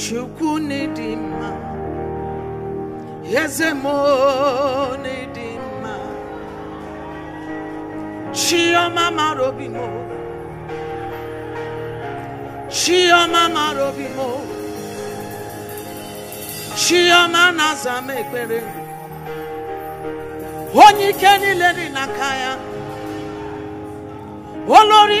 chukwu n'ịdị mma. Eze m n'ịdị mma. Chioma mara obi m chioma mara obi m chioma na-aza m ekpere onye ike olori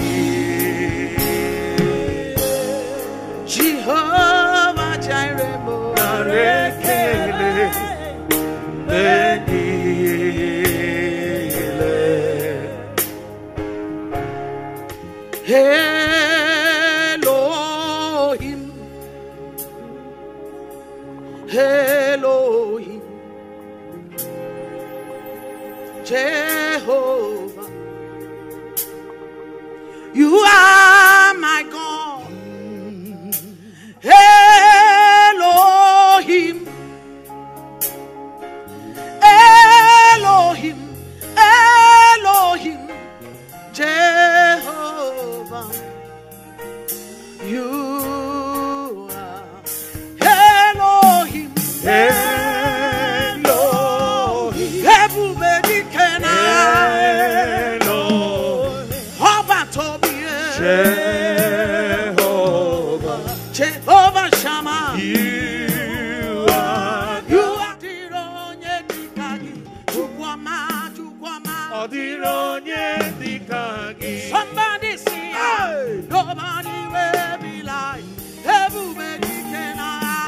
Elohim. Elohim. Jehovah. You are my God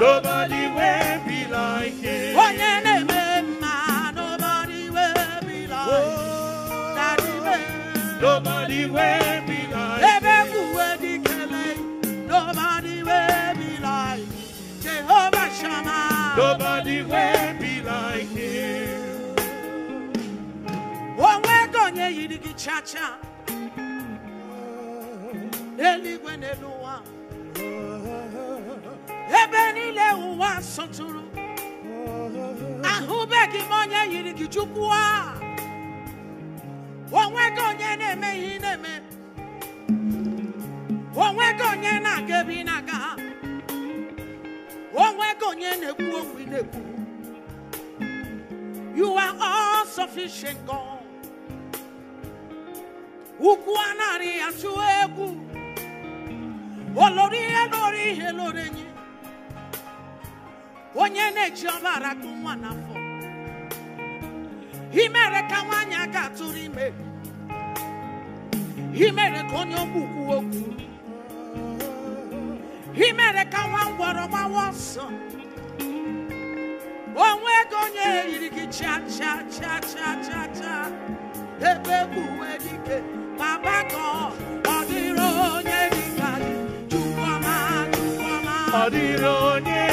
Nobody will be like him. Onye na-eme mma Nobody will be like oh, Daddy will Nobody will be like him. nobody will be like Jehovah Shammah. Nobody will be like him. Onwe onye yiri gị chacha, eluigwe n'elu ụwa, oh, oh, ebe niile ụwa sọtụrụ, ahụbeghị m onye yiri gị chukwu. Onwe gị onye na-eme ihe ị na-eme, onwe gị onye na-aga ebe ị na-aga, onwe gị onye na-ekwu okwu ị na-ekwu. You are all sufficient God. Ukwu anaghị atụ egwu. Olori ihe lori ihe lori enyi. Onye na-eji ọbara gụ nwa n'afọ. I mere ka nwaanyị aka atụrụ ime. I mere ka onye ogbu kwuo okwu. I mere ka nwa ngwọrọ gbawa ọsọ. onwego onye yiri gị cha cha cha cha cha cha ebe uwe dike baba God Ọ dịrị onye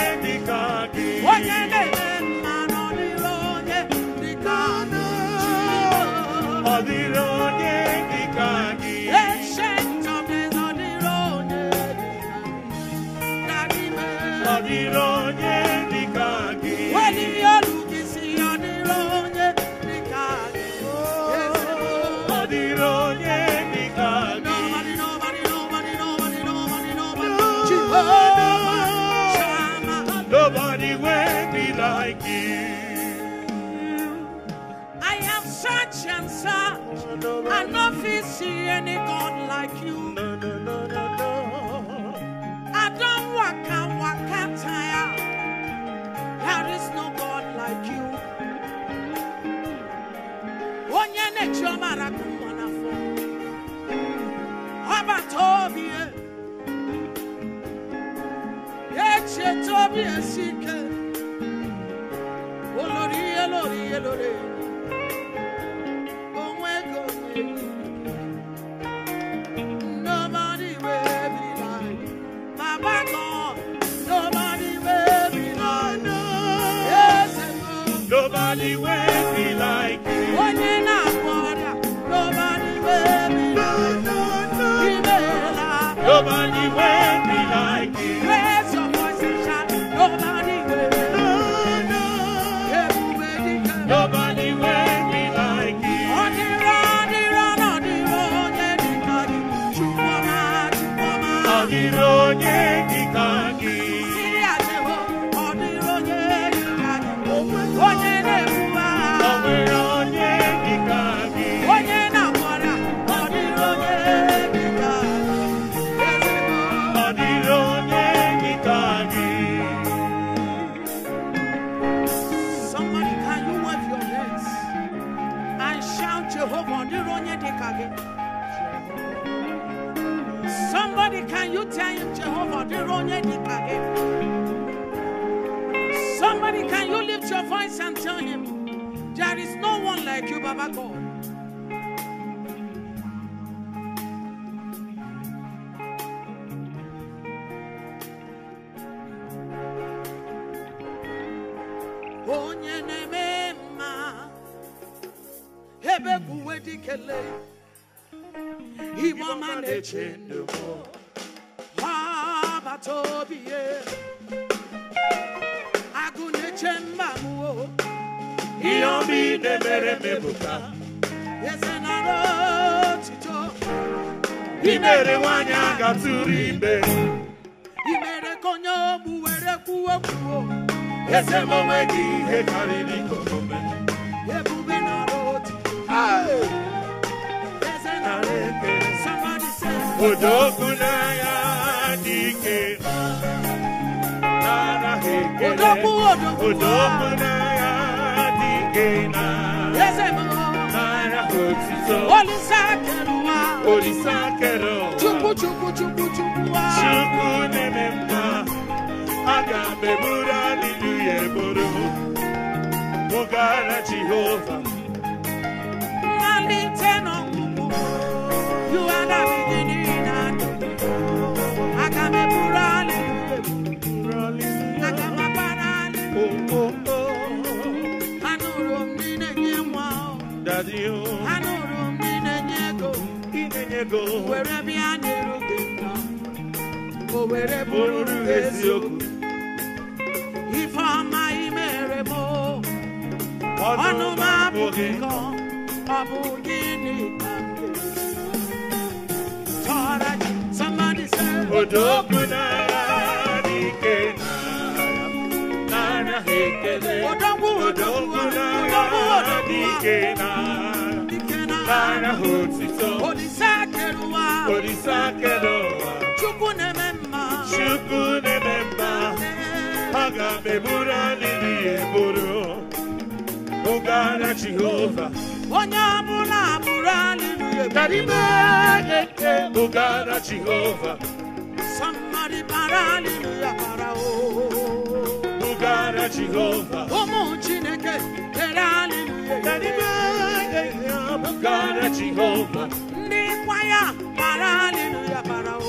and fit see any God like you. No, no, no, no, no. I don't waka waka tire. There is no God like you. Onye na-eji ọmara gụ nwa n'afọ. Ọbata obi e. Echeta obi esi ike. Olori ihe lori ihe lori. Onwego Nobody will be like you. nobody will be no, no. Nobody your voice and tell him there is no one like you, Baba God. ebe Ihe ọma ị na-emere m ebuka. eze nara otito Ị mere nwaanyị a gatụrụ ime. i mere ka onye ogbu were kwuo kwuo Eze m onwe gị ihe karịrị omume. ebube nara otito eze nara Nara ekele. somebody say Odogwu n'agha dị ike. Nara ha ekele. Odogwu, odogwu. Odogwu n'agha dị ike na eze nara ha olisa keruwa Olisa kere ụwa. chukwu chukwu chukwu chukwu wa Chukwu na-eme mma. Aga m eburu aliluya eburu. Bụgara Jehova. mmalite n'ọgwụgwụ you are the beginning Go. were bịa gị nna o were bụrụ eziokwu ife ọma i mere m. Ọnụ m abụghị nkọ ọ bụ gịnị ka m ga-esi tọrọ gị somebody say Odogwu n'agha dị ike nara ekele. Odogwu, odogwu, n'agha odogwu. dị ike nara Ike na nara ha otito. Keruwa Olisa kere ụwa. Chukwu na-eme mma Chukwu na-eme mma. Aga m eburu aliluya eburu. Bụgara Jehova. onye ọbụla bụrụ hallelujah Karịma eke bụgara Jehova. somebody para hallelujah para o Bụgara Jehova. ụmụ Chineke kere hallelujah Karịma eke bụgara Jehova. Ndị kwaya para o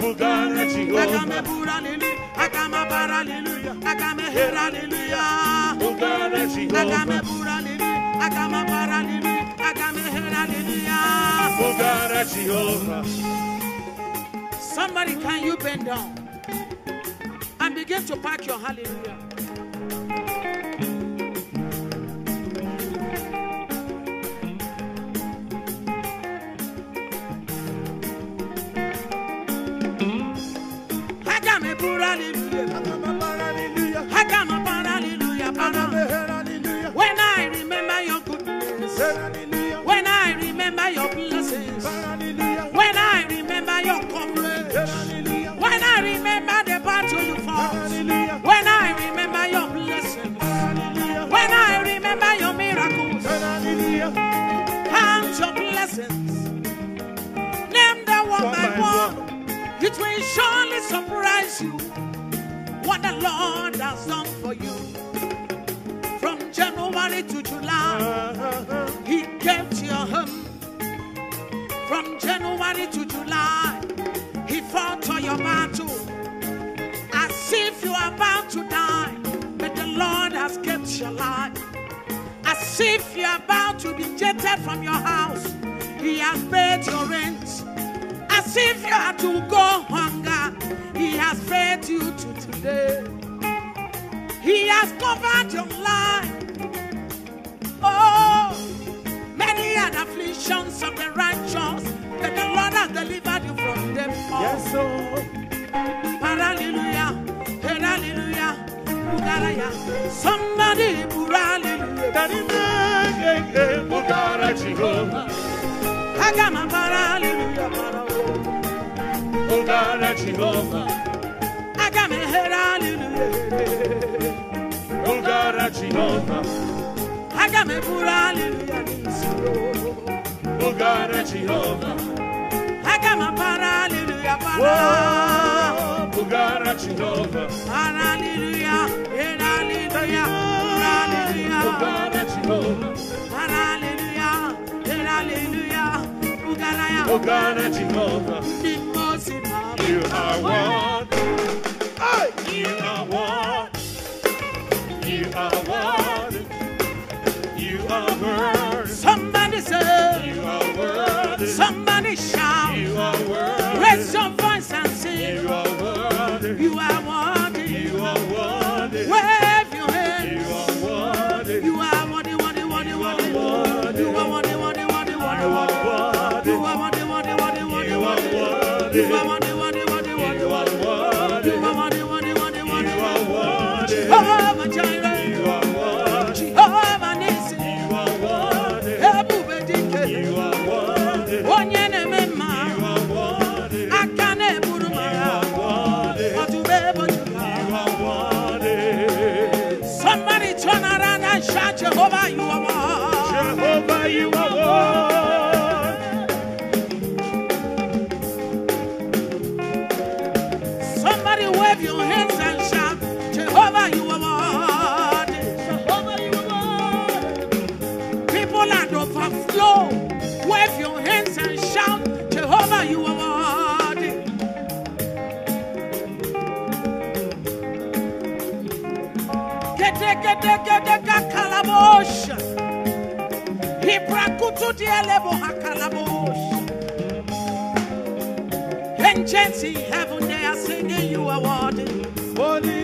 Bụgara Aga m Jehova. eburu hallelujah aga m abara hallelujah aga m ehere hallelujah Bụgara aga m Jehova. eburu hallelujah aga m abara hallelujah aga m ehere hallelujah Bụgara Jehova. somebody can you bend down and begin to pack your hallelujah aga m the Lord has done for you from January to July He kept your home from January to July. He fought all your battle as if you are about to die, but the Lord has kept your life. As if you're about to be jetted from your house, He has paid your rent. As if you had to go hunger, He has fed you to today. He has covered your life. Oh, many are the afflictions of the righteous, but the Lord has delivered you from them all. Yes, so. Hallelujah, hallelujah. Somebody, hallelujah. Daddy, Bugara Jehovah. Agama, hallelujah, Bugara Jehovah. Agama, hallelujah. Bugara Jehovah. Agama, hallelujah. Bugara Jehovah. Agama, hallelujah, Whoa, Bugara Jehovah. hallelujah, hallelujah, hallelujah. Bugara Jehovah. Hallelujah, hallelujah. Bugara Jehovah. You are one. You are one. You are one. You are worthy. Somebody say, You are worthy. somebody shout, You are worthy. raise your gede gede ga kalabosha. Ibrakutu dielebo ha kalabosha. Angels in heaven, they are singing you are worthy. Worthy,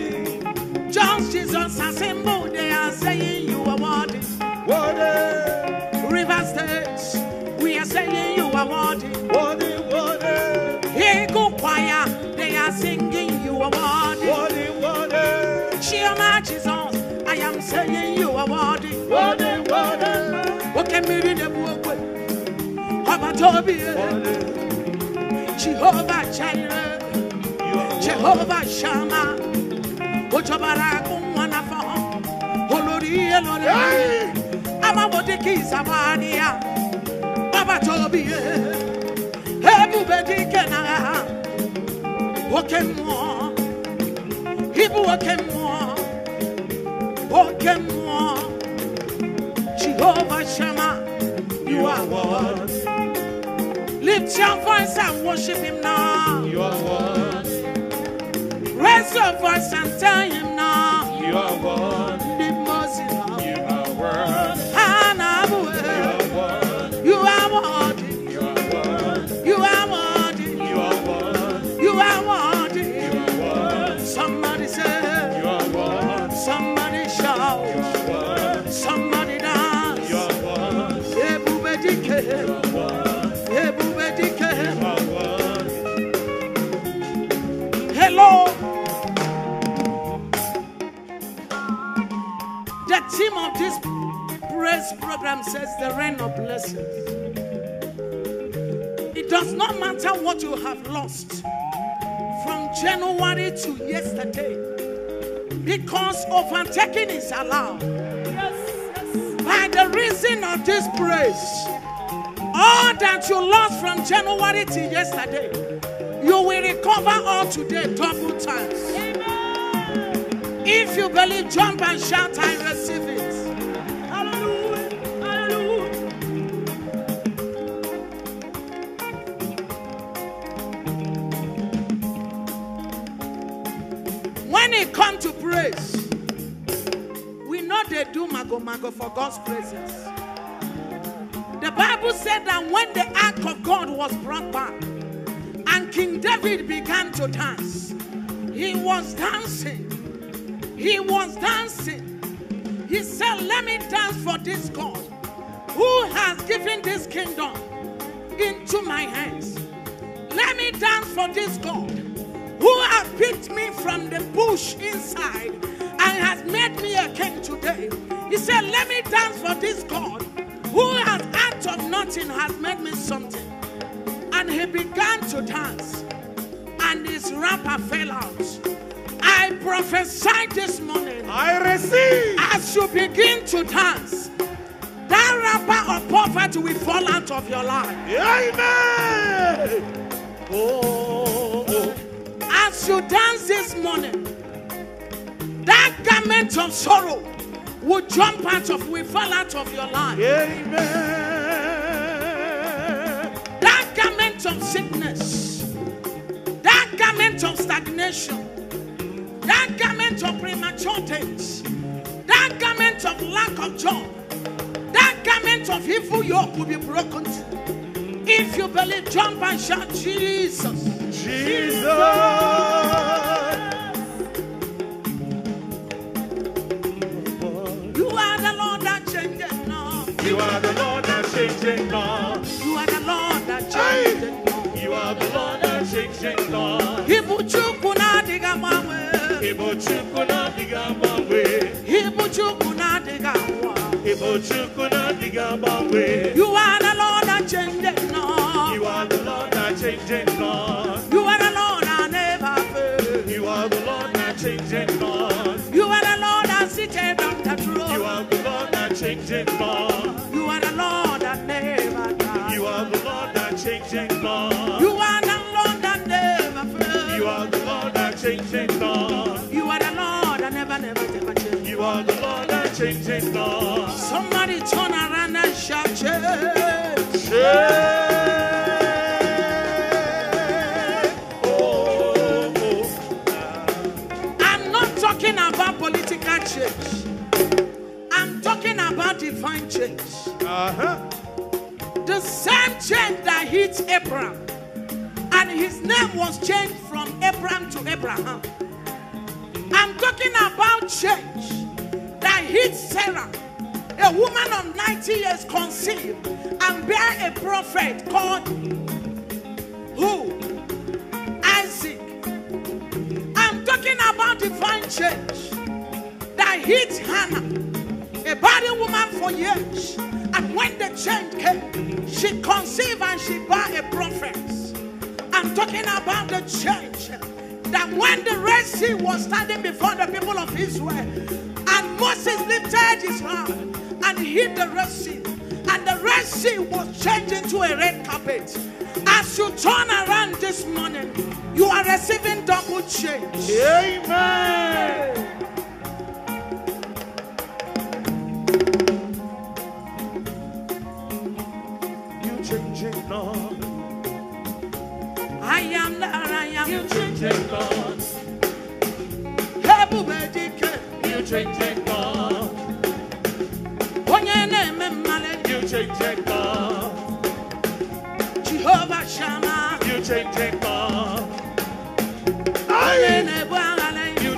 Abatobi. Jehovah Jireh. Jehovah Shammah, Ojobara kumwana fo, Olori elore, Hey! Amawode kisabadia, Baba Tobi, Ebube dikena, Okemo, Ibu Okemo, Okemo, Jehovah Shammah, you are one. Lift your voice and worship him now. You are one. Raise your voice and tell him program says the rain of blessings. It does not matter what you have lost from January to yesterday because overtaking is allowed. By the reason of this praise, all that you lost from January to yesterday, you will recover all today double times. If you believe, jump and shout, I praise, we know they do mago mago for God's presence. The Bible said that when the ark of God was brought back and King David began to dance, he was dancing. He was dancing. He said, Let me dance for this God who has given this kingdom into my hands. Let me dance for this God who has picked me from the bush inside and has made me a king today. He said, Let me dance for this God who has out of nothing has made me something. And he began to dance, and his wrapper fell out. I prophesy this morning I receive. as you begin to dance, that wrapper of poverty will fall out of your life. Amen. Oh. As you dance this morning, that garment of sorrow will jump out of, will fall out of your life. Amen. That garment of sickness, that garment of stagnation, that garment of premature death, that garment of lack of job, that garment of evil yoke will be broken. If you believe, jump and shout, Jesus. Jesus. You are the Lord that changing God. You are the Lord that changes now. You are the Lord that changing God. Ibu chukwu na-adịghị agbanwe. Ibo chukwu na-adịghị agbanwe. Chukwu na-adịghị anwụ. Ibo chukwu na-adịghị agbanwe. You are the Lord that changes now. You are the Lord that changing God. You are the Lord that never fails. You are the Lord that changing God. You are the Lord that seated on the throne. You are the Lord that changing God. You changing God. You are the Lord that never, never, never changes. You are the Lord that changing God. Somebody turn around and shout, change. Oh, oh. I'm not talking about political change. I'm talking about divine change. Uh-huh. The same change that hit Abraham. And his name was changed from Abraham to Abraham. I'm talking about change that hit Sarah, a woman of 90 years conceived and bear a prophet called who? Isaac. I'm talking about divine change that hit Hannah, a barren woman for years. And when the change came, she conceived and she bore a prophet. I'm talking about the change that when the Red Sea was standing before the people of Israel, and Moses lifted his hand and hit the Red Sea, and the Red Sea was changed into a red carpet. As you turn around this morning, you are receiving double change. Amen.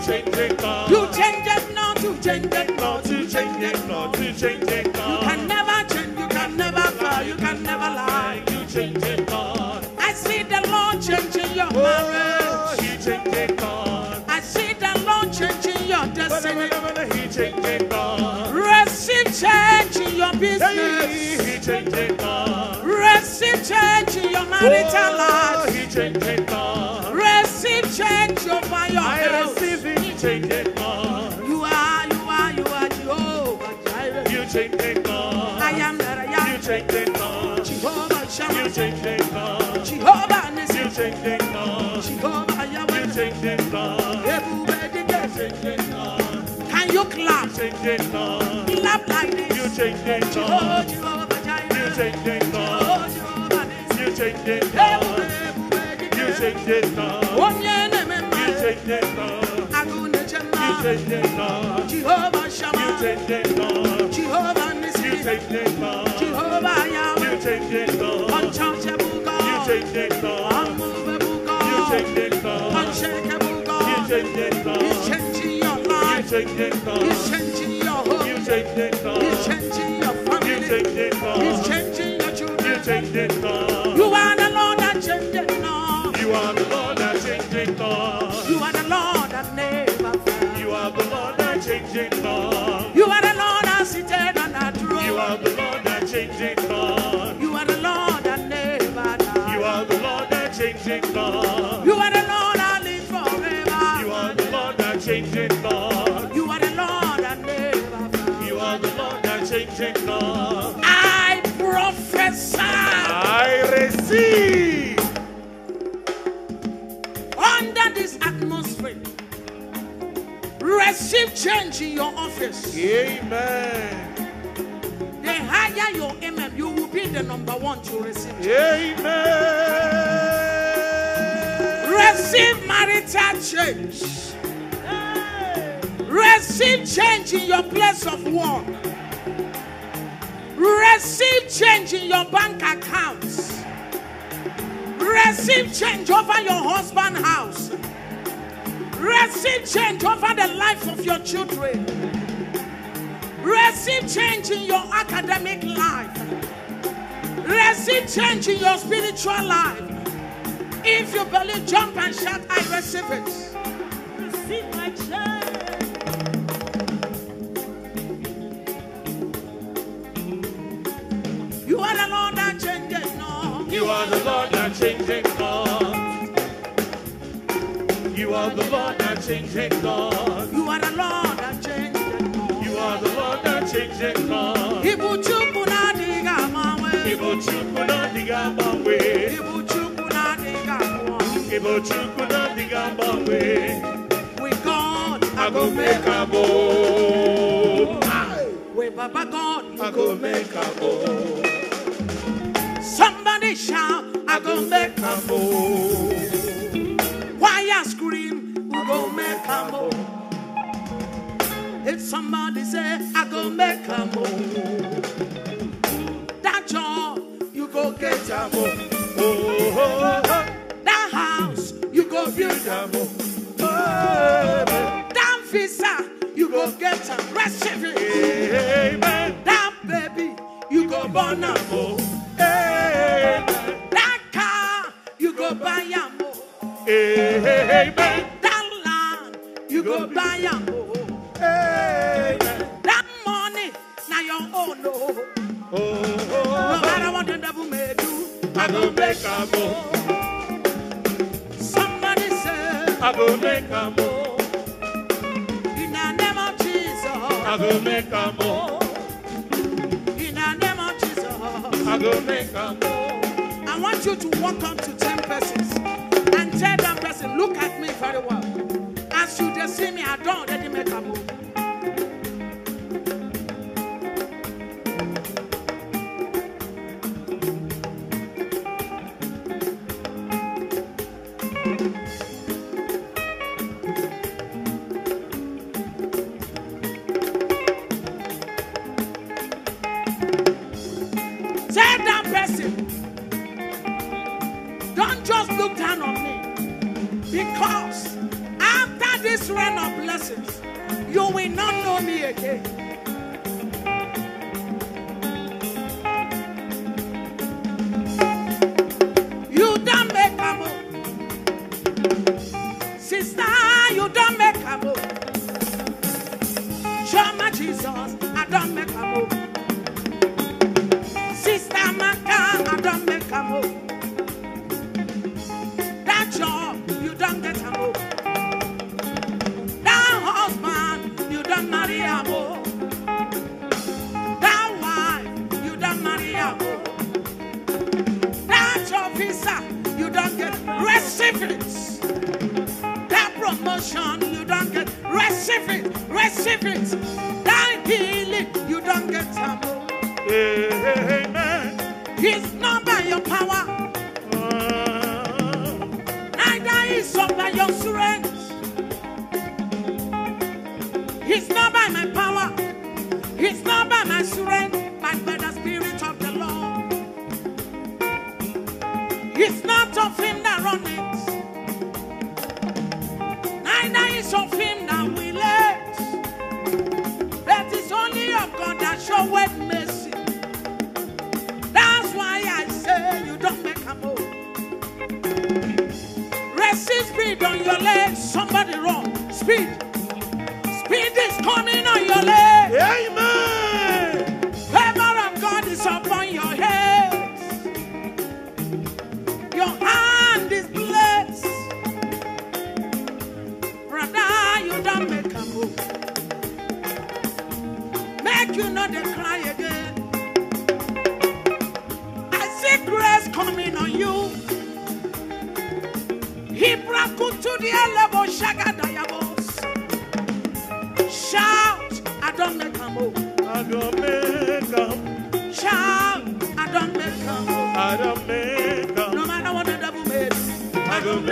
You changing God. You change it not to change it Not to change it, not to change it, You can never change, you can never fail, you can never lie. You change it, God. I see the Lord changing your Oh, marriage. He changed it, God. I see the Lord changing your destiny. He changed it, God. Receive change in your business. He changed it, God. Receive change in your marital Oh, life. He changed it, God. Can you clap? Changed it, God. Clap like You this. it, Oh, You Jireh. changed it. Oh, Nissi. You changed it, ebube You dike. changed it, na-eme You mma. changed it. Agụ. You change it, Lord. Jehovah You change it, Lord. Jehovah You change it, Lord. Jehovah You change it, Lord. unchangeable You God, change it, Lord. unmovable You are the Lord that changed it now. You are the Lord that changed it, this atmosphere. Receive change in your office. Amen. The higher your amen, you will be the number one to receive. Amen. Receive marital change. Receive change in your place of work. Receive change in your bank accounts. Receive change over your husband's house. Receive change over the life of your children. Receive change in your academic life. Receive change in your spiritual life. If you believe, jump and shout, I receive it. Receive my change. You are the Lord that changes no. You are the Lord that Lord. You are the Lord that changed it, Lord. You are the Lord that changes no. You are the Lord that changed it, Lord. Ibu chukwu na-adịghị ama nwe. Ibo chukwu na-adịghị agbanwe. Ibu chukwu na-adịghị anwụ. Ibo chukwu na-adịghị agbanwe. With God, I go make a bow. With Baba God, I go make a bow. somebody shout, I go make A bow. Go make a move. If somebody say, I go make a move. That job, you go get a move. Oh, oh, oh, That house, you go build a move. oh. That visa, you go get a. Amen. That baby, you go born a move. Amen. That car, you go buy a move. Amen. You go buy a move. That money, now your own. Oh. Oh, No oh, matter what the devil may do, I go make a bow. somebody say, I go make a bow. in the name of Jesus, I go make a bow. in the name of Jesus, I go make a bow. I want you to walk up to 10 persons and tell that person, look at me very well. You just see me, I don't already make a move.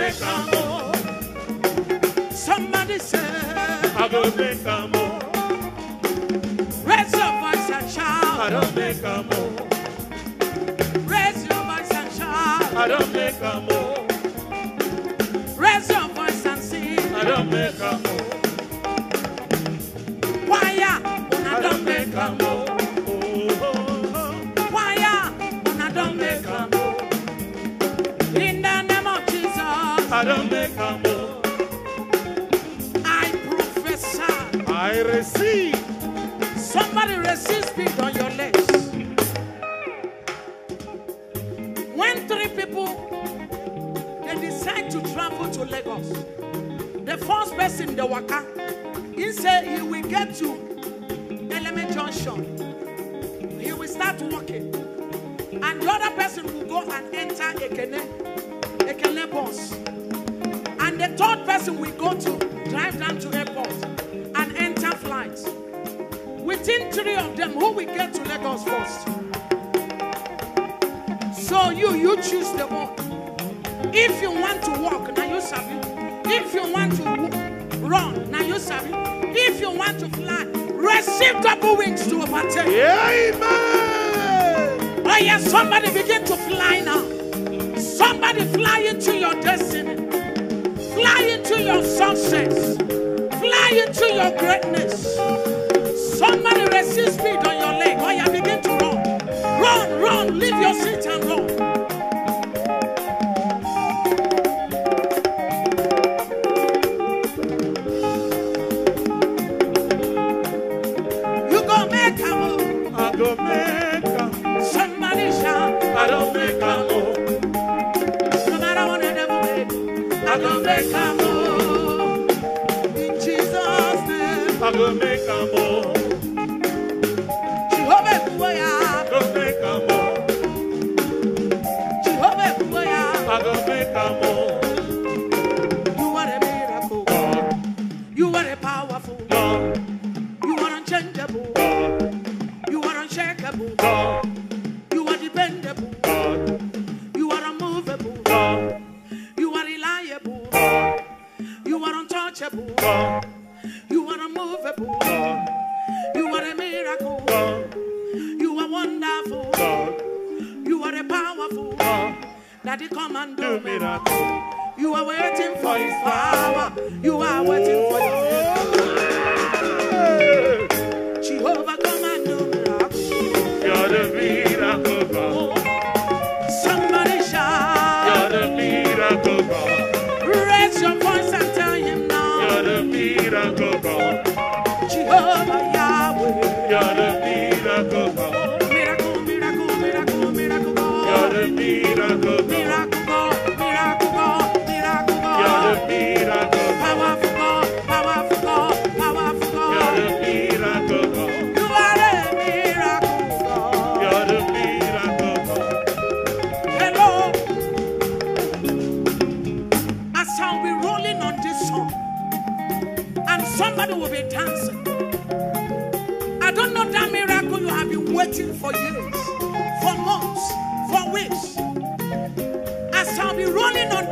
Make. Somebody say, I don't make a move. raise your voice and I don't make. Raise your voice and shout. I don't make. Raise your voice and sing. I don't make a I receive. Somebody receive speed on your legs. When three people they decide to travel to Lagos, the first person they waka, he say he will get to Element Junction. He will start walking, and the other person will go and enter Ekene, Ekene bus, and the third person will go to drive down to airport. Within three of them, who will get to Lagos first? So you, you choose the one. If you want to walk, now you sabi. If you want to run, now you sabi. If you want to fly, receive double wings to overtake. Amen. Oh yes, somebody begin to fly now. Somebody fly into your destiny. Fly into your success. Fly into your greatness. Somebody receive speed on your leg. Oh yeah, begin to run. Run, run, leave your seat and run. You make a move. Powerful. Daddy, come and do do me. miracle. You are waiting for his oh. power. You are waiting for your Hey, Jehovah, come and do miracle. You're the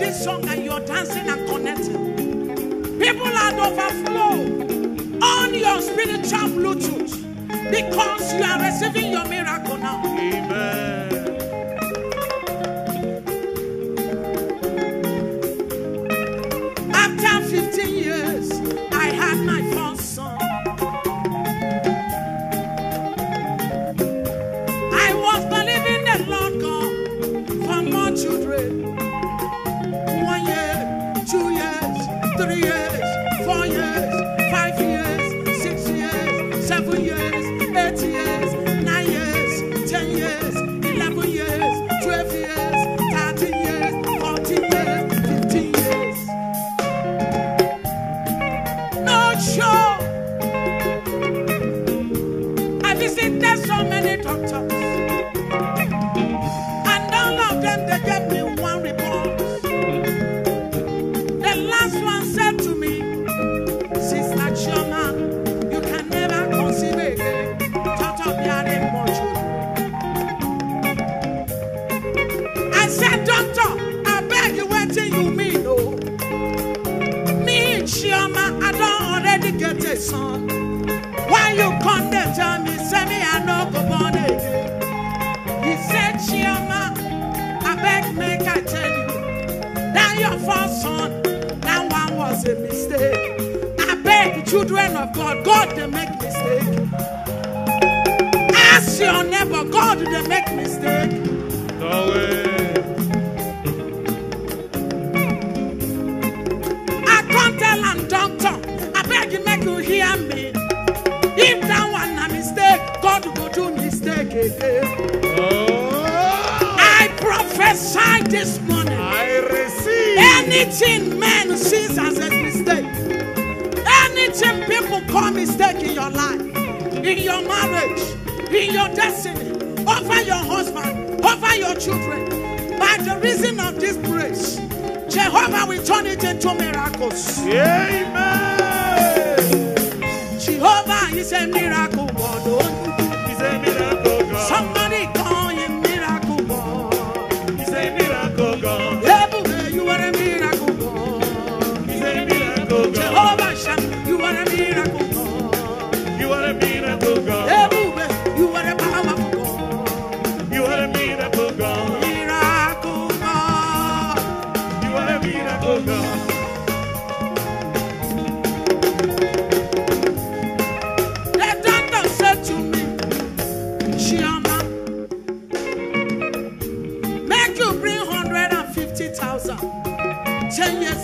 this song and you're dancing and connecting. People are overflow on your spiritual Bluetooth because you are receiving your miracle now. before sun. That one was a mistake. I beg the children of God, God they make mistake. Ask your neighbor, God they make mistake? No way. I can't tell and doctor. I beg you make you hear me. If that one a mistake, God will go do mistake again. Oh. I prophesy this morning. Anything man sees as a mistake, anything people call mistake in your life, in your marriage, in your destiny, over your husband, over your children, by the reason of this grace, Jehovah will turn it into miracles. Amen. Jehovah is a miracle.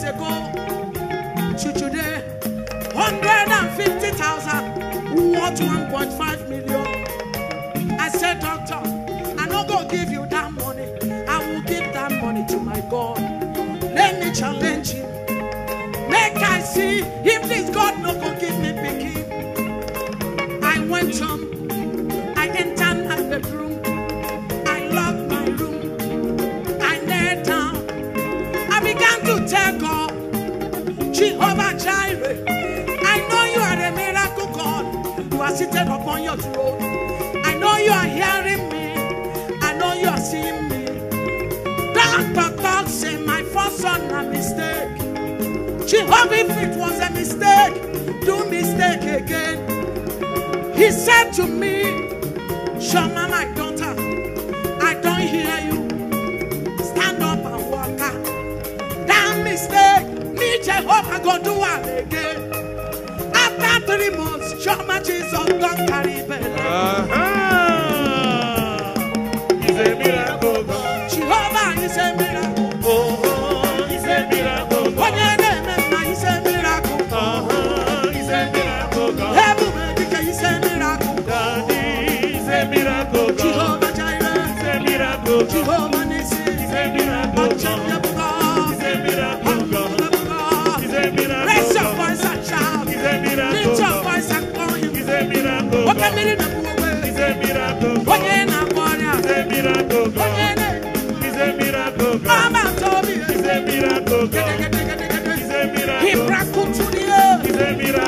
chegou. be free.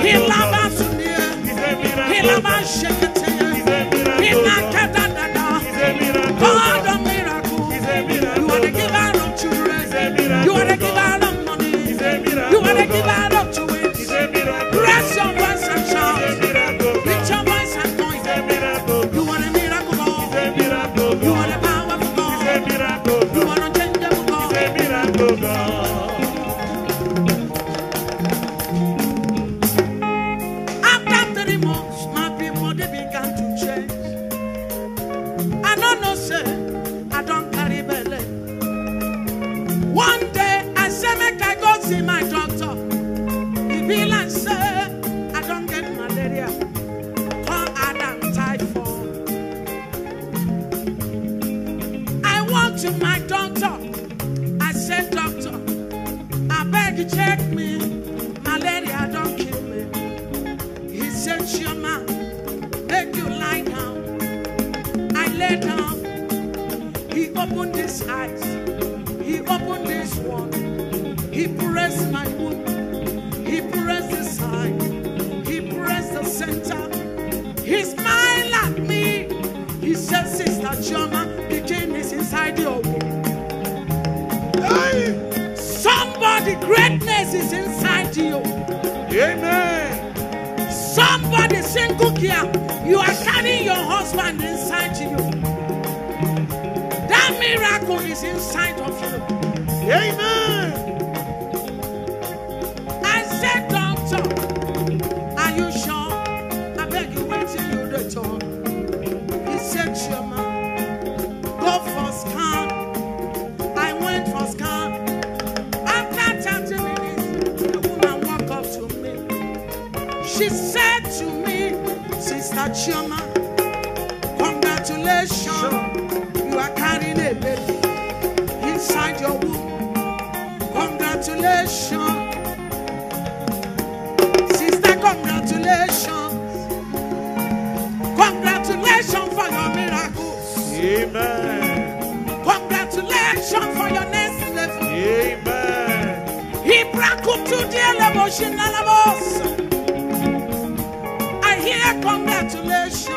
He lava sunia. He lava shekete. She said to me, Sister Choma, congratulations, you are carrying a baby inside your womb. Congratulations. Sister, congratulations. Congratulations for your miracles. Amen. Congratulations for your next level. Amen. He broke up to the level, she congratulations.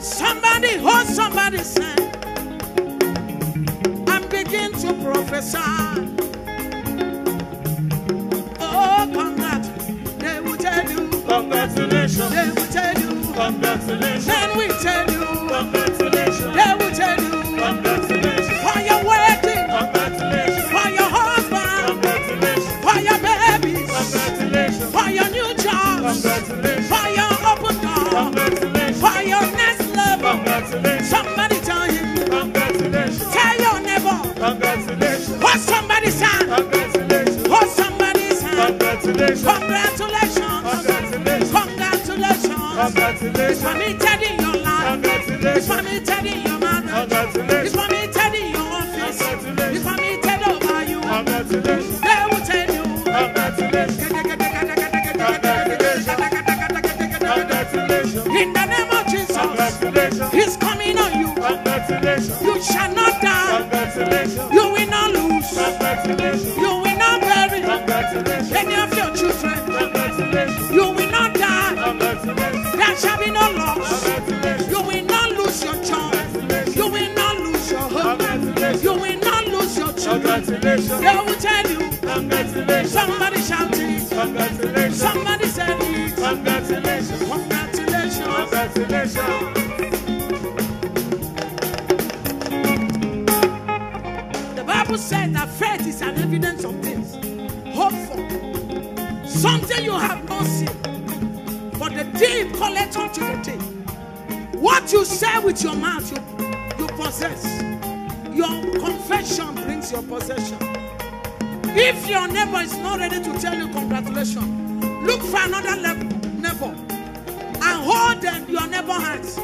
Somebody hold somebody's hand and begin to prophesy. Oh, congrats. They will tell you. Congratulations. They will tell you. Congratulations. Then we tell you. Congratulations. They will tell you. Congratulations. Somebody tell him. Congratulations. Tell your neighbor. Congratulations. Hold somebody's hand. Congratulations. Hold somebody's hand. Congratulations. Congratulations. Congratulations. Congratulations. Congratulations. Permitted in your life. It's Congratulations. permitted in your marriage. Shall be no loss. Congratulations. You will not lose your job. You will not lose your home. You will not lose your children. Collect unto the deep. What you say with your mouth, you, you possess. Your confession brings your possession. If your neighbor is not ready to tell you congratulations, look for another level, neighbor and hold your neighbor hands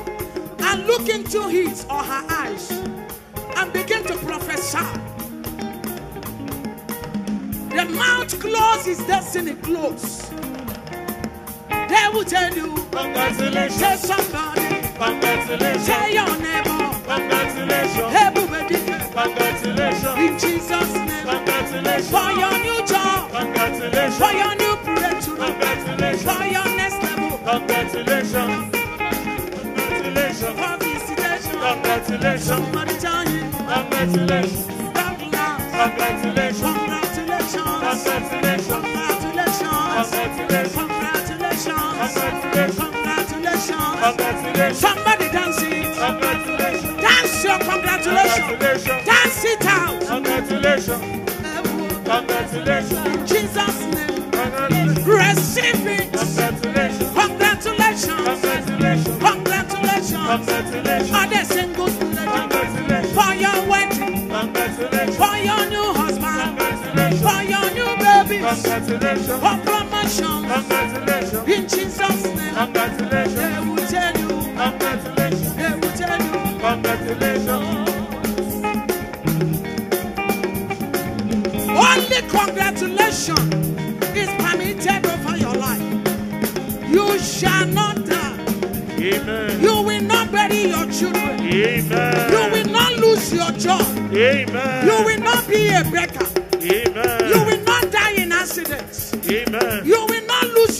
and look into his or her eyes and begin to prophesy. The mouth closed is destiny closed. They will tell you, Congratulations. tell somebody, Congratulations. tell your neighbor, Congratulations. everybody, Congratulations. in Jesus' name, Congratulations. for your new job, Congratulations. for your new breakthrough, Congratulations. for your next level, Congratulations. Congratulations. for visitation. Congratulations. Somebody tell him, Congratulations. Congratulations. Congratulations. Congratulations. Congratulations. Congratulations. Congratulations. Congratulations. Congratulations. Somebody dance it. Congratulations. Dance your congratulations. Congratulations. Dance it out. Congratulations. In Congratulations. Jesus' name. Congratulations. Receive it. Congratulations. Congratulations. Congratulations. Congratulations. Congratulations. Other singles lady. Congratulations. For your wedding. Congratulations. For your new husband. Congratulations. Promotion. Congratulations. In Jesus' name. Congratulations. They will tell you. Congratulations. They will tell you. Congratulations. Oh. Only congratulations is permitted over your life. You shall not die. Amen. You will not bury your children. Amen. You will not lose your job. Amen. You will not be a beggar.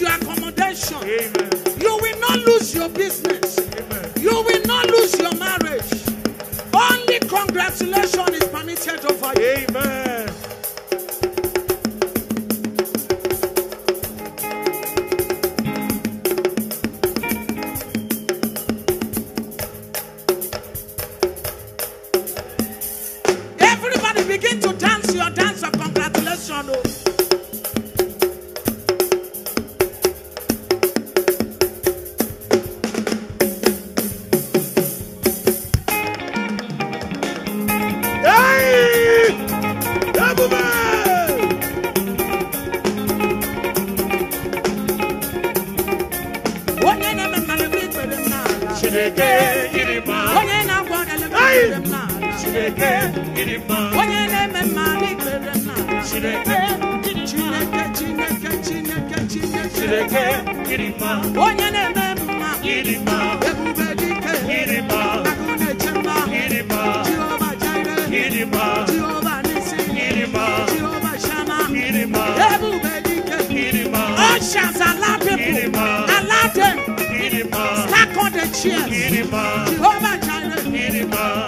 Will not lose your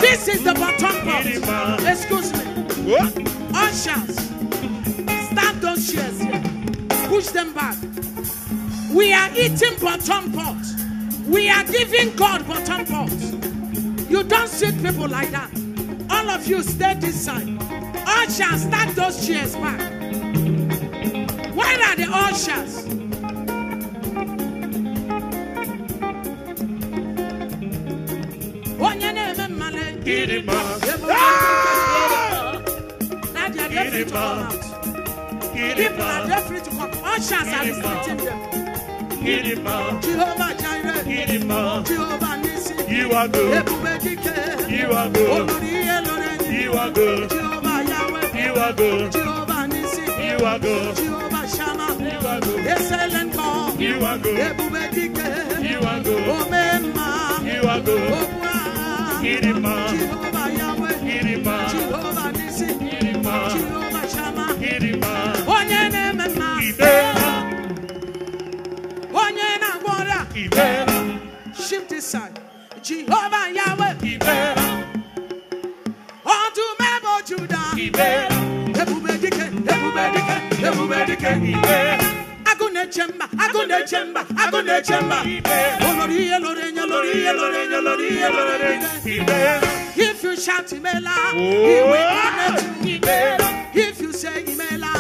This is the bottom part. Excuse me. Ushers, stand those chairs here. Push them back. We are eating bottom pot. We are giving God bottom pot. You don't sit people like that. All of you stay this side. Ushers, stand those chairs back. Where are the ushers? Onye na-eme mmale. Ịdị mma. People are they're free to come. Ushers are restricting them. Jehovah Jireh. Jehovah Nisi, You are good. You are good. You are good. Jehovah Yahweh, You are good. Jehovah Nisi, You are good. Jehovah Shammah, You are good. Excellent God, You are good. You are good. Omema, You are good. Jehovah onye na-eme mma, Ibeela. onye na-agwọ ọrịa. Shift this side. Jehovah Yahweh, Ibeela. ọdún mẹ́bọ̀ Juda. Ibeela. Ebube dike, ebube dike, ebube dike. Ibeela. Agụ na-eche mba, agụ na-eche mba, agụ na-eche mba. Olori ihe lori enye, lori ihe lori enye, lori ihe lori enye. If you shout Imela, oh. he will honor you. Ibeela. If you say Imela,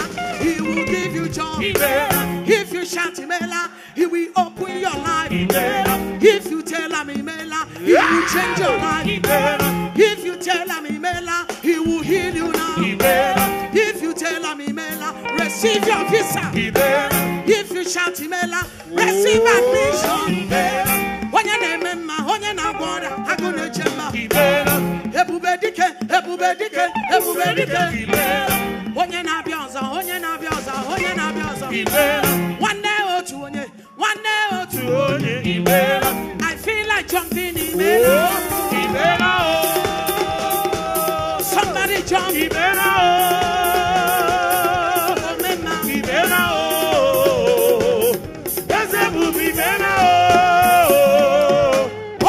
he will give you joy. If you shout Imela, he will open your life. If you tell him Imela, he will change your life. If you tell him Imela, he will heal you now. If you tell him Imela, receive your visa. If you shout Imela, receive admission. Onye na-eme mma, onye na-agwọ ọrịa, agụ na-eche mma. Ebube dike, ebube dike, ebube dike. Onye na-abịa ọzọ. Ibeela. Nwanne otu onye, nwanne otu. Onye Ibeela. I feel like jumping Imela. Somebody jump. Ibeela. Omema. Ibeela. Eze bụ Ibeela.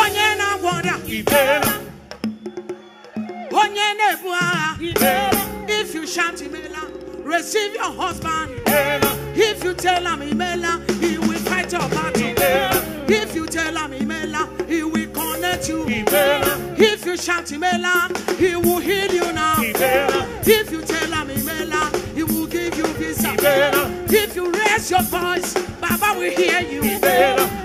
Onye na-agwọ ọrịa, Ibeela. onye na-ebu agha. Ibeela. If you shout Imela, receive your husband. You tell him Imela, he will fight your battle. Ibeela. If you tell him Imela, he will connect you. Ibeela. If you shout Imela, he will heal you now. Ibeela. If you tell him Imela, he will give you visa. Ibeela. If you raise your voice, Baba will hear you. Ibeela.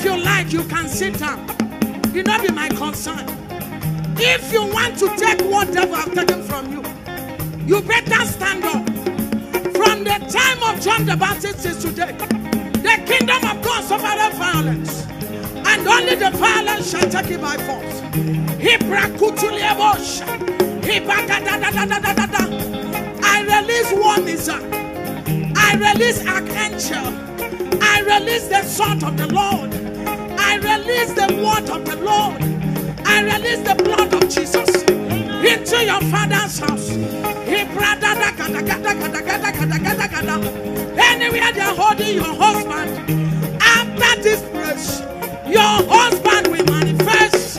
If you like, you can sit down. It not be my concern. If you want to take whatever I've taken from you, you better stand up. From the time of John the Baptist is today, the kingdom of God suffered violence, and only the violent shall take it by force. I release one missile. I release archangel. I release the sword of the Lord. Release the word of the Lord. I release the blood of Jesus into your father's house. He Anywhere they're holding your husband, after this praise, your husband will manifest.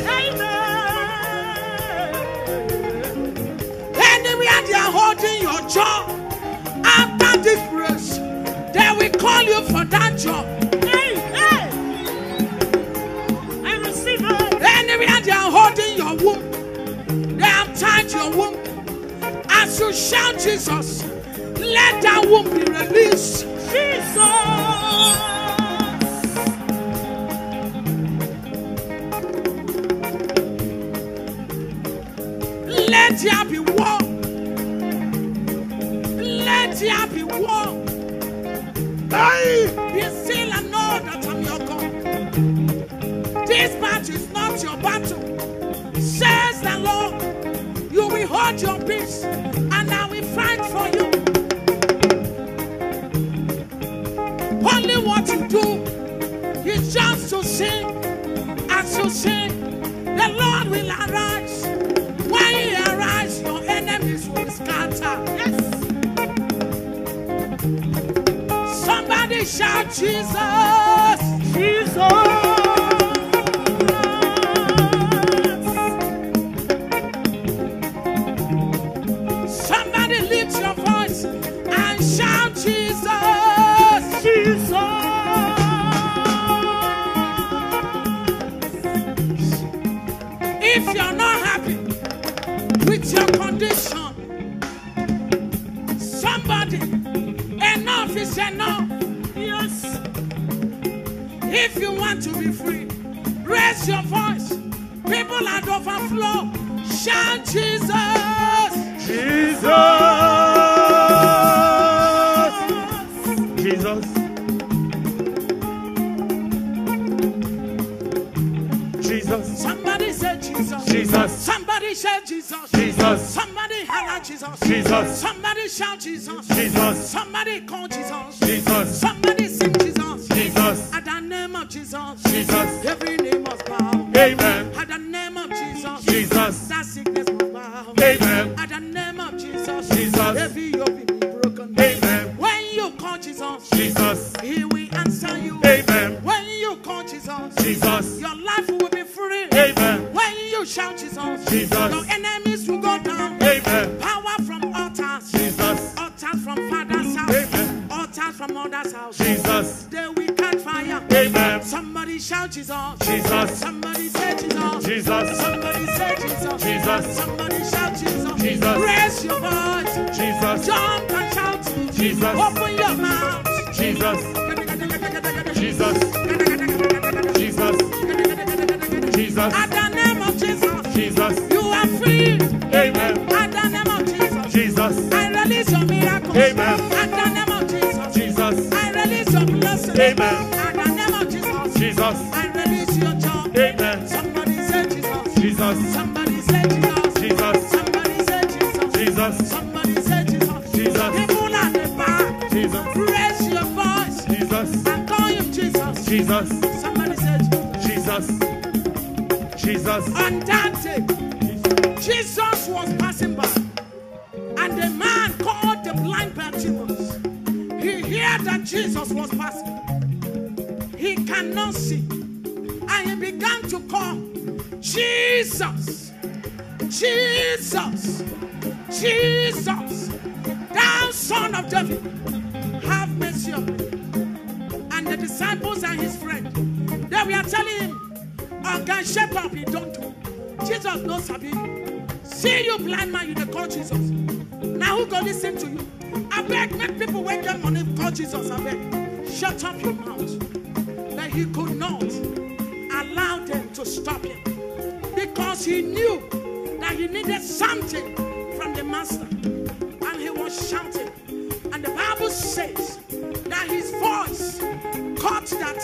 Anywhere they are holding your job, after this praise, they will call you for that job. Your womb. As you shout Jesus, let that womb be released. Let there be war. Let there be war. Be still and know that I'm your God. This battle is not your battle. Hold your peace, and I will fight for you. Only what you do is just to sing. As you sing, the Lord will arise. When He arises, your enemies will scatter. Somebody shout Jesus. Somebody your condition, somebody, enough is enough. Yes. If you want to be free, raise your voice. People at overflow, shout Jesus. Jesus. Somebody shout Jesus. Jesus. Somebody call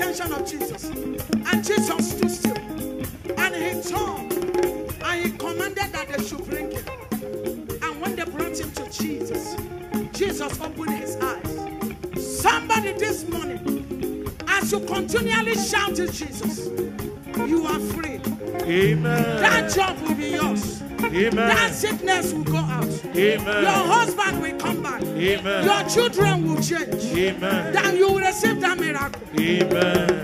attention of Jesus. And Jesus stood still. And he turned. And he commanded that they should bring him. And when they brought him to Jesus, Jesus opened his eyes. Somebody this morning, as you continually shout to Jesus, you are free. Amen. That job will be yours. Amen. That sickness will go out. Amen. Your husband will come Amen. Your children will change. Amen. Then you will receive that miracle. Amen.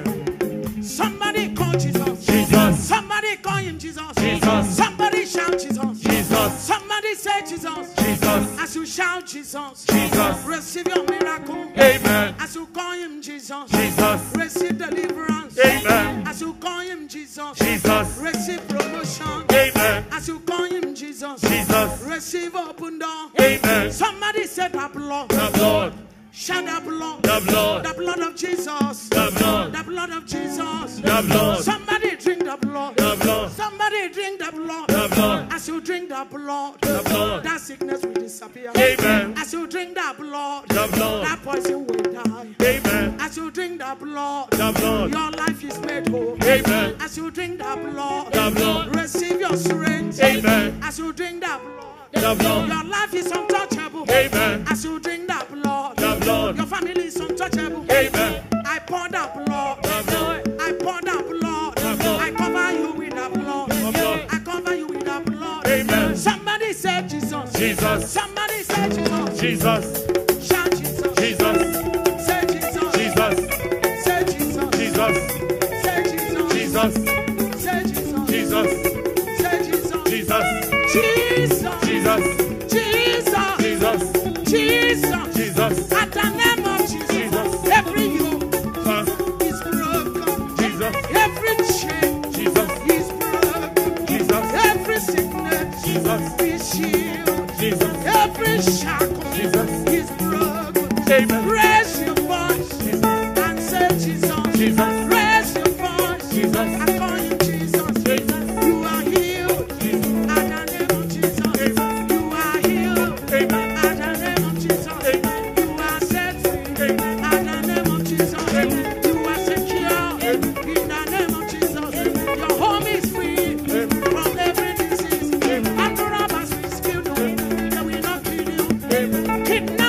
him. Kidnap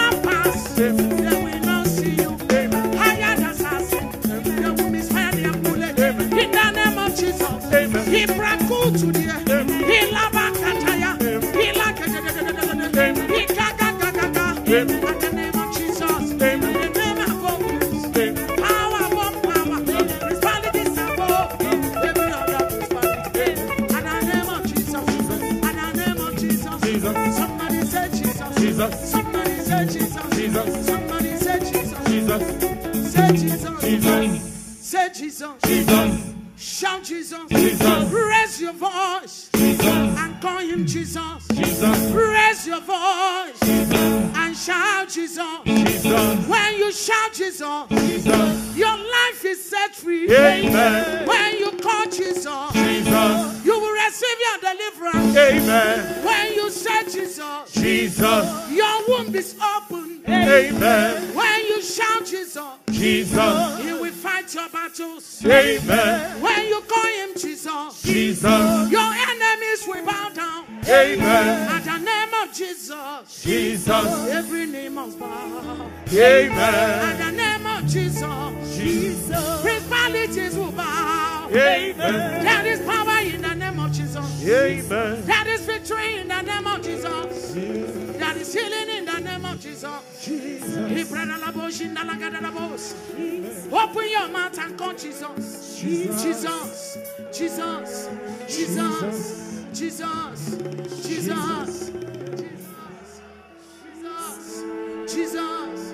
Jesus. Jesus. Jesus. Jesus. Jesus. Jesus. Jesus.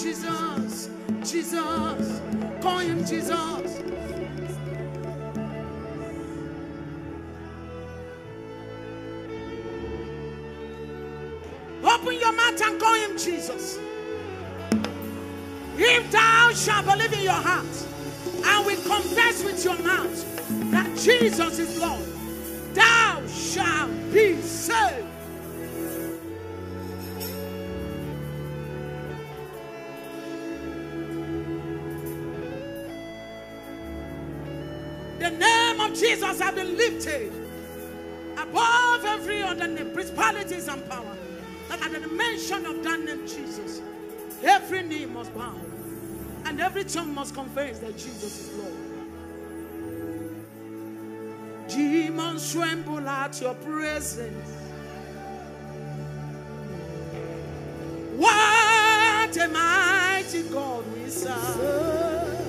Jesus. Jesus. Call him Jesus. Open your mouth and call him Jesus. If thou shalt believe in your heart and will confess with your mouth that Jesus is Lord, thou shalt be saved. The name of Jesus has been lifted above every other name, principalities and power. That at the mention of that name, Jesus, every knee must bow and every tongue must confess that Jesus is Lord. Demons tremble at your presence. What a mighty God we serve.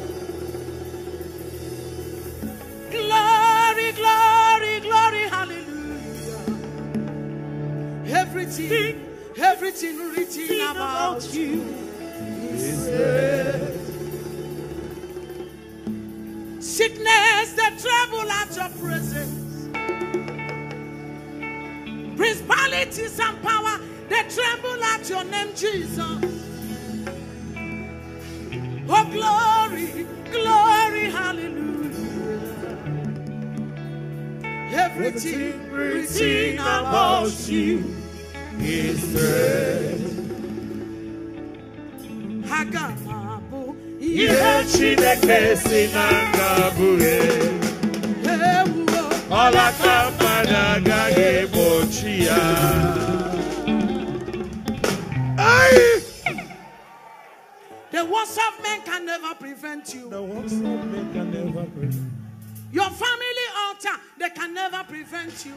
Glory, glory, glory, hallelujah. Everything, everything written about you is said. Sickness that tremble at your presence. Principalities and power that tremble at your name, Jesus. Oh, glory, glory, hallelujah. Everything written about you is great. Ihe Chineke si na nga bụ. Ọlaka mmadụ agaghị egbochi ya. The words of men can never prevent you. The works of men can never break. Your family altar, they can never prevent you.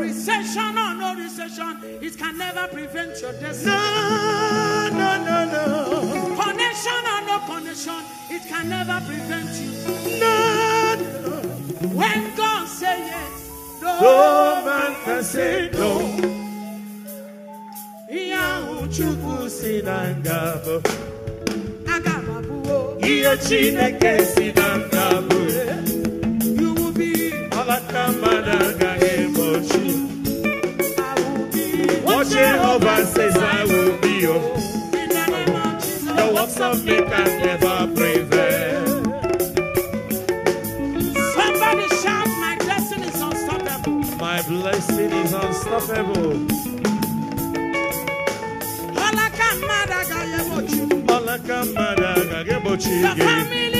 Recession or no recession, it can never prevent your destiny. No, no, no, no. Connection or no connection, it can never prevent you. No, no. When God say yes, no, No man can say no. Ihe ahụ Chukwu si na nga aga m abụwo. Ihe Chineke si na. You will be, Ọlaka mmadụ agaghị Watching What Jehovah says I will be. Oh. The works of me can never prevail. Somebody shout, my blessing is unstoppable. My blessing is unstoppable. Malaka Madaga Gebochi.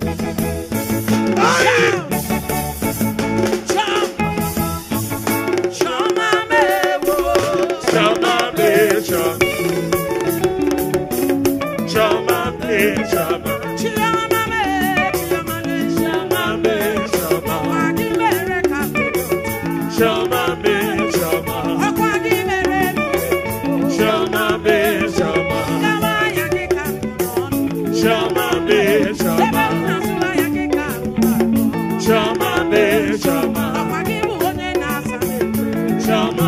Shout!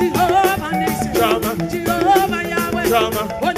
Jehovah Jehovah Yahweh. Drama. Oh,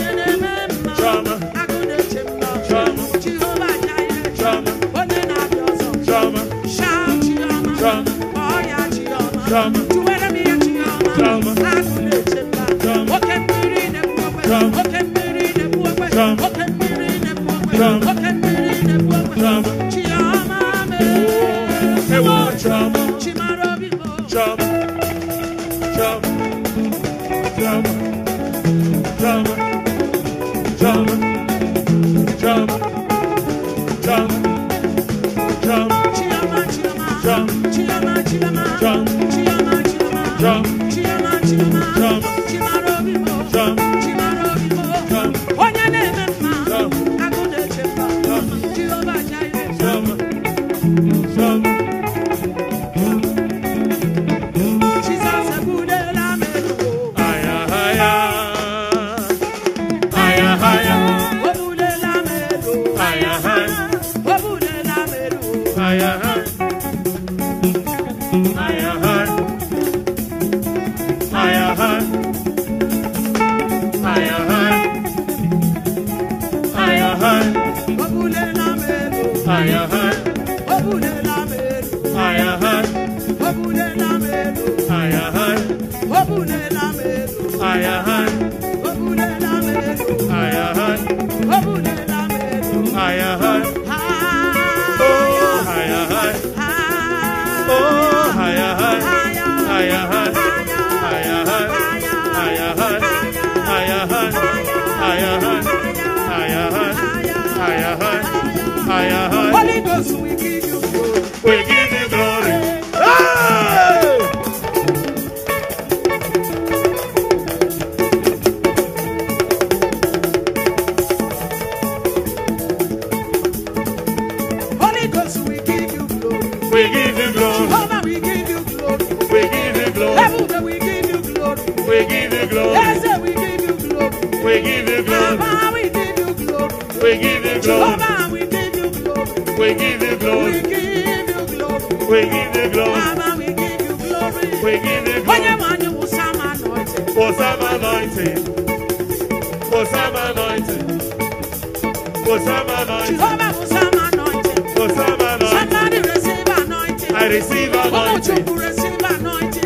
receive anointing.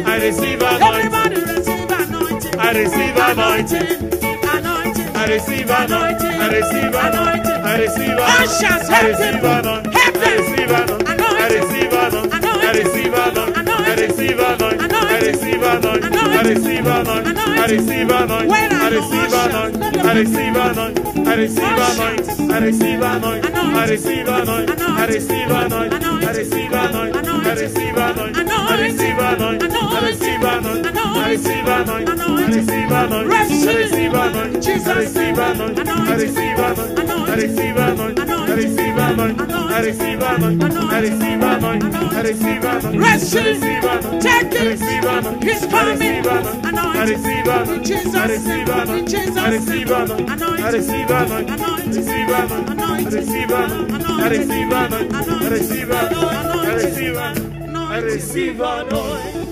I receive anointing. I receive anointing. I receive anointing. I receive anointing. I receive anointing. I receive anointing. I receive anointing. I receive anointing. I receive anointing. I receive anointing. I receive anointing. I receive anointing. I receive anointing. I receive anointing. I receive anointing. I receive anointing. I receive anointing. I receive anointing. I receive anointing. I receive anointing. I receive anointing. Receive. Take I it. receive anointing. He's I coming. receive anointing. I Anointing. receive anointing. In Jesus' I receive name. In anointing. Jesus' I receive name. anointing. I Anointing. receive anointing. I Anointing. receive anointing. I Anointing. receive anointing. I receive anointing. I receive anointing. I receive anointing. I receive anointing.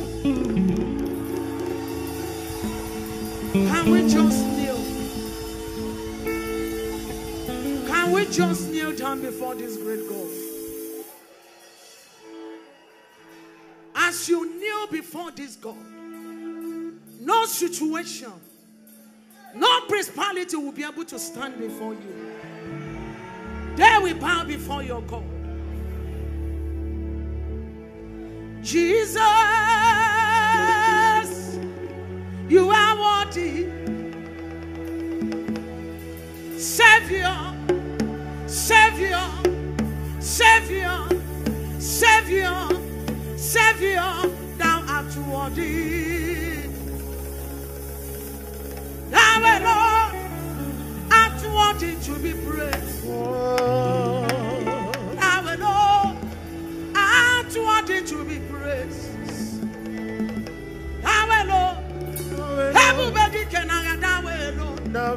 Can we just kneel? Can we just kneel down before this great God? As you kneel before this God, no situation, no principality will be able to stand before you. There we bow before your God. Jesus, you are worthy. Savior, Savior, Savior, Savior, Savior, thou art worthy. Thou alone worthy to be praised. Our Lord, art worthy to be praised. Our Lord, heaven baby can I thou alone. With thou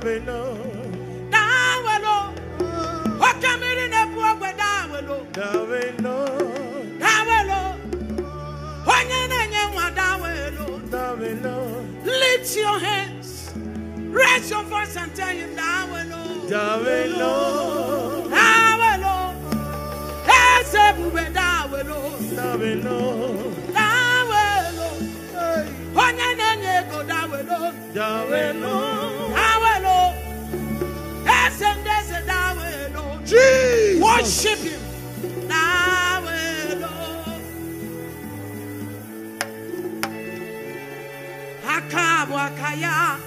alone? Thou alone. Lift your hands. Raise your voice and tell him, Thou alone. Thou alone. Thou alone. Yes, everywhere, Thou alone. Go, Thou alone. Thou alone. Thou alone. Yes, and Worship Him. Thou alone. Akabwa.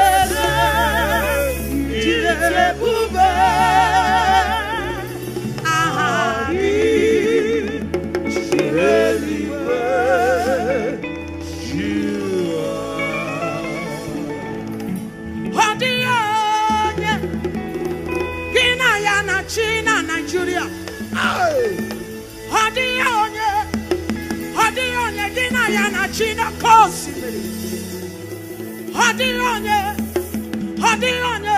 adịghị ọ onye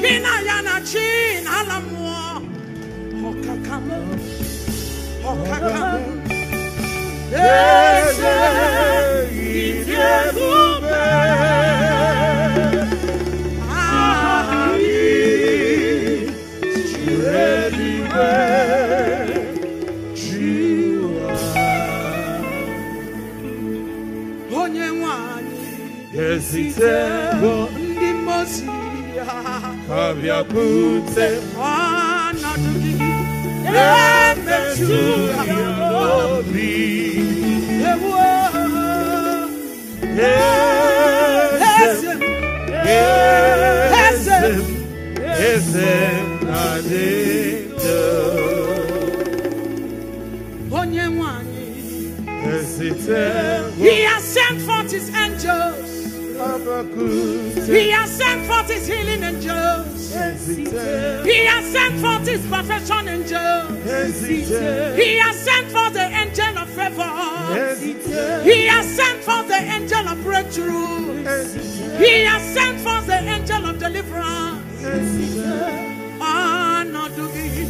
gị na ya na chi na ala mmụọ ọkakamụ ndi mosia kabya kutse mwana tukiki emesura obi yesem, yesem, yesem, Ezem, Ezem, he has sent forth his healing angels he has sent forth his perfection angels he has sent forth the angel of favor He has sent forth the angel of breakthrough. He has sent forth the angel of deliverance. Ọnọdụ gị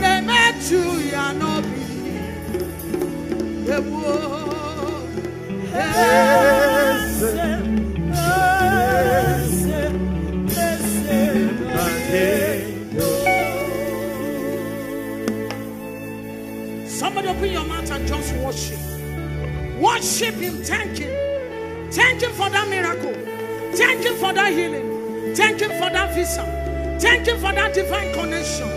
na-emechu ya n'obi. Egbuo. Somebody open your mouth and just worship. Worship Him. Thank Him. Thank Him for that miracle. Thank Him for that healing. Thank Him for that visa. Thank Him for that divine connection.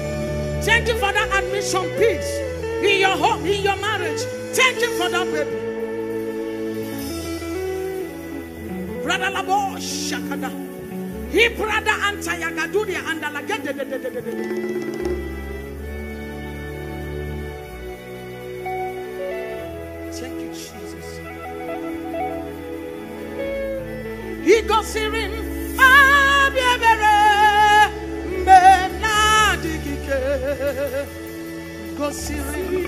Thank Him for that admission peace in your home, in your marriage. Thank Him for that baby. Brother Labo Shakada. He brother Anta Yagaduria and Alagade. Thank you, Jesus. He goes hearing, Abiabere, Menadikike. Goes hearing,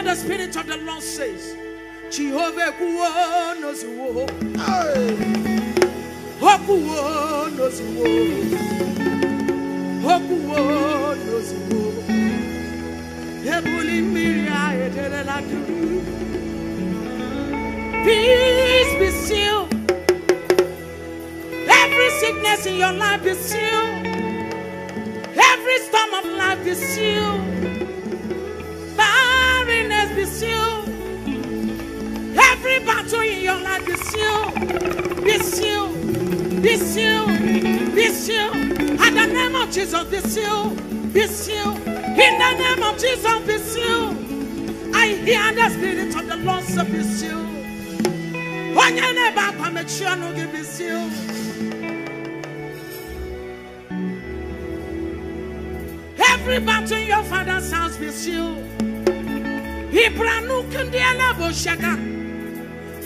Hear the spirit of the Lord says, Jehovah kwuo n'ozuwo, o kwuo n'ozuwo, o kwuo n'ozuwo. Ebuli mmiri a ederela duu. Peace be still. Every sickness in your life be still. Every storm of life be still. Every battle in your life be still. Be still. Be still. Be still. At the name of Jesus, be still. Be still. In the name of Jesus, be still. I hear the spirit of the Lord say, be still. Onye na-ebe akwa mechie ọnụ gị be still. Every battle in your father's house be still. Ibranu kundiela boshaka.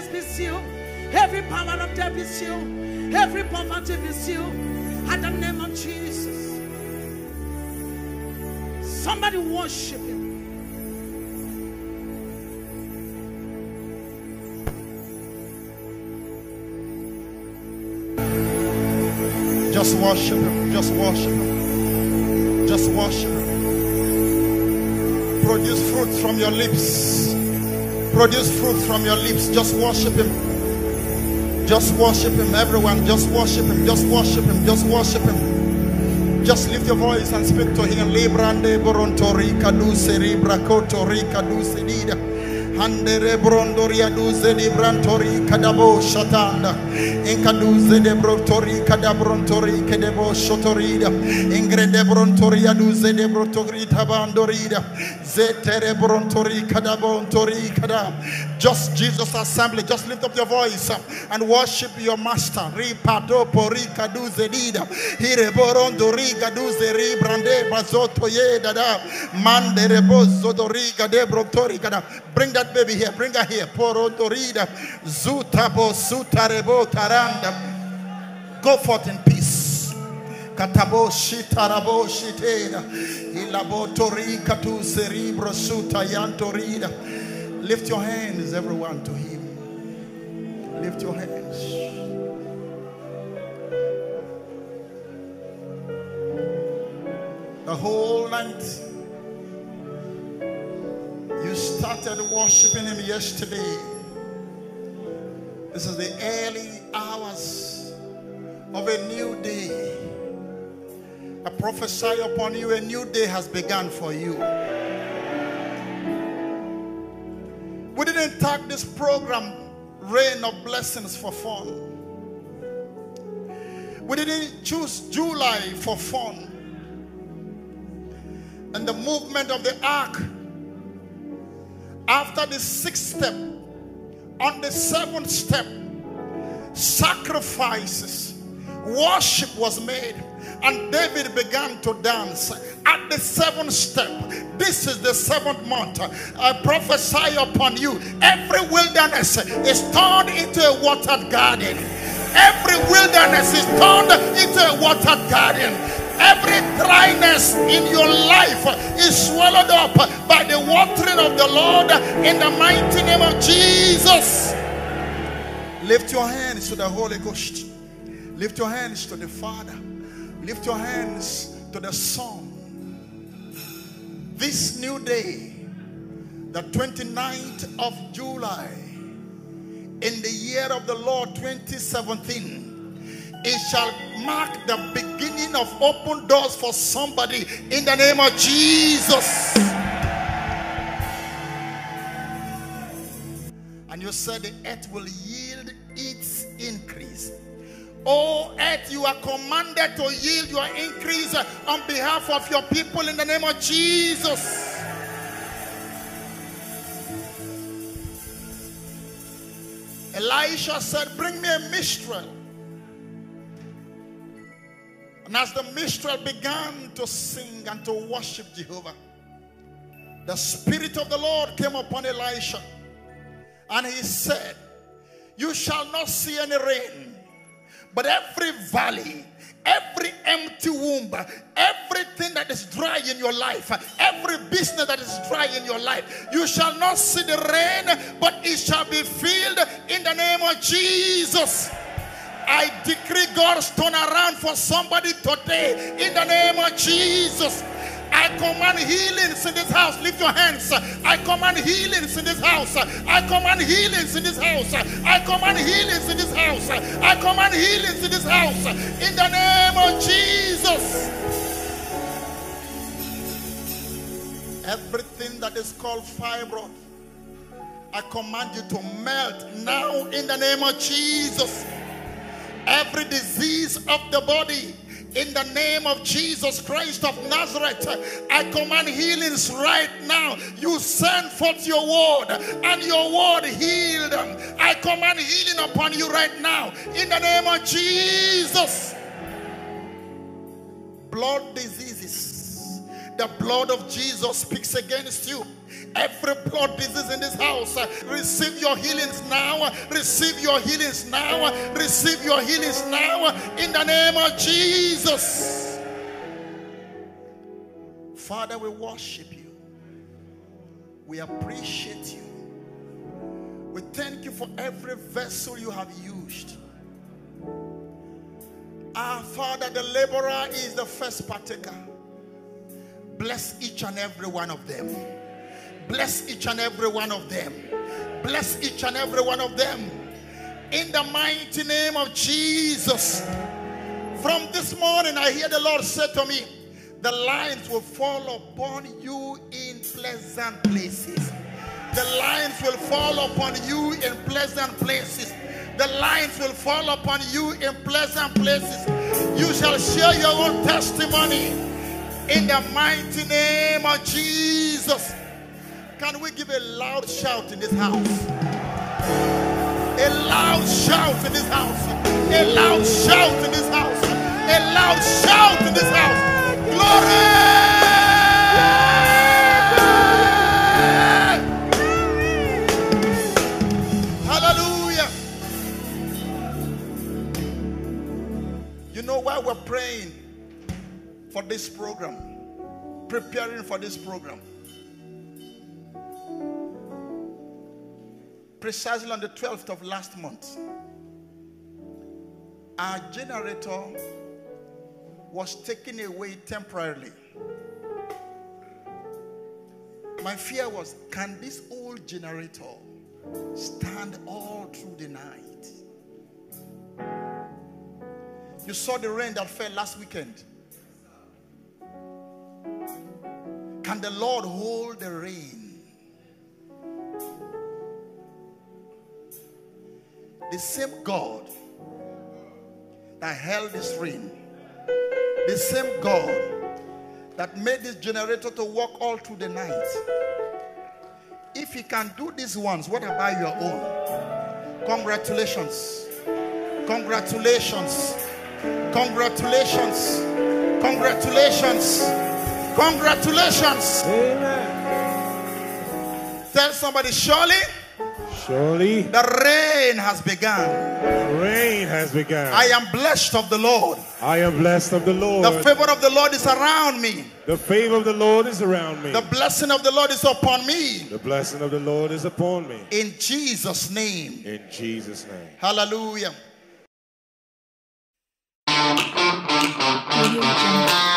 jobless be still, every power of death be still, every poverty be still. At the name of Jesus, somebody worship Him. Just worship Him. Just worship Him. Just worship Him. Produce fruit from your lips. Produce fruit from your lips. Just worship Him. Just worship him, everyone. Just worship him. Just worship him. Just worship him. Just lift your voice and speak to him. Handere brondoria duze di brantori kadabo shatanda. Inkaduze de brotori kadabrontori kedebo shotorida. Ingrede brontoria duze de brotori tabandorida. Zetere brontori kadabontori kada. Just Jesus assembly. Just lift up your voice and worship your master. Ripado pori kaduze dida. Hire borondo riga duze ribrande bazoto ye dada. Mandere bozo doriga de brotori kada. Bring that baby here. Bring her here. Porodorida. Zutabo sutarebo taranda. Go forth in peace. Katabo shitarabo shitera. Ilabo torika tu cerebro suta yantorida. Lift your hands, everyone, to him. Lift your hands. The whole night you started worshiping him yesterday. This is the early hours of a new day. I prophesy upon you a new day has begun for you. We didn't tag this program Rain of Blessings for fun. We didn't choose July for fun. And the movement of the ark after the sixth step, on the seventh step, sacrifices, worship was made, and David began to dance. At the seventh step, this is the seventh month. I prophesy upon you every wilderness is turned into a watered garden. Every wilderness is turned into a watered garden. Every dryness in your life is swallowed up by the watering of the Lord in the mighty name of Jesus. Lift your hands to the Holy Ghost. Lift your hands to the Father. Lift your hands to the Son. This new day, the 29th of July, in the year of the Lord 2017, it shall mark the beginning of open doors for somebody in the name of Jesus. And you said the earth will yield its increase. Oh, earth, you are commanded to yield your increase on behalf of your people in the name of Jesus. Elisha said, Bring me a minstrel. And as the minstrel began to sing and to worship Jehovah, the Spirit of the Lord came upon Elisha. And he said, You shall not see any rain, but every valley, every empty womb, everything that is dry in your life, every business that is dry in your life, you shall not see the rain, but it shall be filled in the name of Jesus. I decree God's turnaround for somebody today in the name of Jesus. I command healings in this house. Lift your hands. I command healings in this house. I command healings in this house. I command healings in this house. I command healings in this house. In the name of Jesus. Everything that is called fibroid, I command you to melt now in the name of Jesus every disease of the body. In the name of Jesus Christ of Nazareth, I command healings right now. You send forth your word, and your word healed. Them. I command healing upon you right now. In the name of Jesus. Blood diseases. The blood of Jesus speaks against you. Every blood disease in this house, uh, receive your healings now. Uh, receive your healings now. Uh, receive your healings now uh, in the name of Jesus. Father, we worship you. We appreciate you. We thank you for every vessel you have used. Our Father, the laborer is the first partaker. Bless each and every one of them. Bless each and every one of them. Bless each and every one of them. In the mighty name of Jesus. From this morning, I hear the Lord say to me, The lines will fall upon you in pleasant places. The lines will fall upon you in pleasant places. The lines will fall upon you in pleasant places. You shall share your own testimony in the mighty name of Jesus. Can we give a loud shout in this house? A loud shout in this house. A loud shout in this house. A loud shout in this house. Glory! Hallelujah. You know why we're praying for this program, preparing for this program. Precisely on the 12th of last month, our generator was taken away temporarily. My fear was can this old generator stand all through the night? You saw the rain that fell last weekend. Can the Lord hold the rain? The same God that held this rain, the same God that made this generator to work all through the night. If he can do this once, what about your own? Congratulations. Congratulations. Congratulations. Congratulations. Congratulations. Amen. Tell somebody, surely Surely the rain has begun. rain has begun. I am blessed of the Lord. I am blessed of the Lord. The favor of the Lord is around me. The favor of the Lord is around me. The blessing of the Lord is upon me. The blessing of the Lord is upon me. In Jesus' name. In Jesus' name. Hallelujah. Audio Jungle.